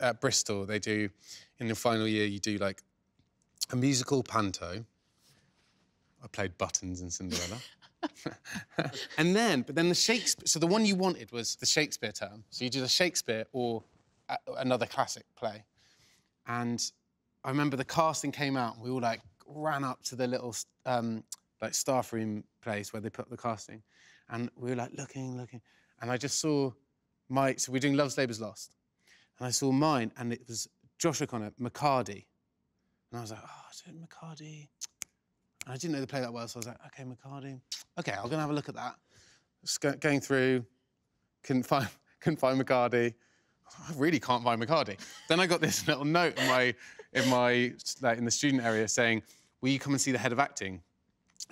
at Bristol, they do in the final year you do like a musical panto. I played Buttons in Cinderella. and then, but then the Shakespeare. So the one you wanted was the Shakespeare term. So you do the Shakespeare or a, another classic play. And I remember the casting came out, and we all like ran up to the little um, like staff room place where they put the casting, and we were like looking, looking, and I just saw my. So we're doing Love's Labour's Lost, and I saw mine, and it was Josh O'Connor, McCardy, and I was like, oh, is it McCardy? And I didn't know the play that well, so I was like, okay, McCardy. Okay, I'm gonna have a look at that. Just go, going through, couldn't find, couldn't find McCardy. I really can't find McCardy. then I got this little note in my, in my, like, in the student area saying, will you come and see the head of acting,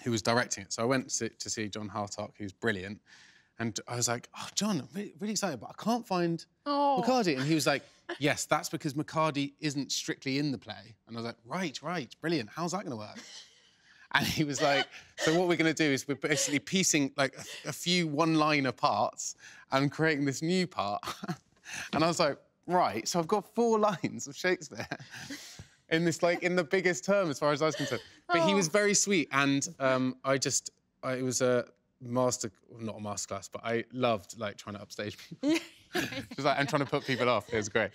who was directing it? So I went to, to see John Hartoch, who's brilliant. And I was like, oh, John, I'm really, really excited, but I can't find oh. And he was like, yes, that's because McCardy isn't strictly in the play. And I was like, right, right, brilliant. How's that going to work? And he was like, so what we're going to do is we're basically piecing like a, a few one-liner parts and creating this new part. and I was like, right, so I've got four lines of Shakespeare in this, like, in the biggest term as far as I was concerned. But oh. he was very sweet, and um, I just, I, it was a master, not a masterclass, but I loved like trying to upstage people. Just like, I'm trying to put people off. It was great.